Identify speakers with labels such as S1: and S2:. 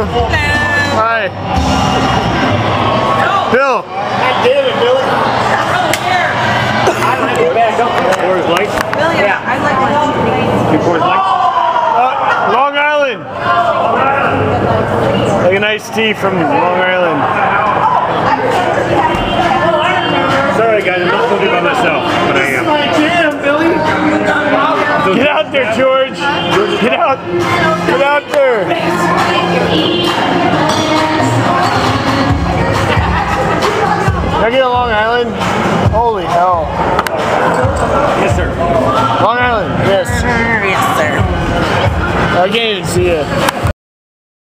S1: Hello. Hi. No. Bill. I did it, Billy. I like
S2: it yeah. I
S3: like
S2: it uh,
S1: Long Island. Tea from Long Island.
S2: Sorry guys, I'm not filming by myself, but I am. This is my
S1: jam, Billy. Get out there, George. Get out. Get out there. Can I get a Long Island? Holy hell. Yes, sir. Long Island, yes. Yes,
S2: sir.
S1: I can't even see it.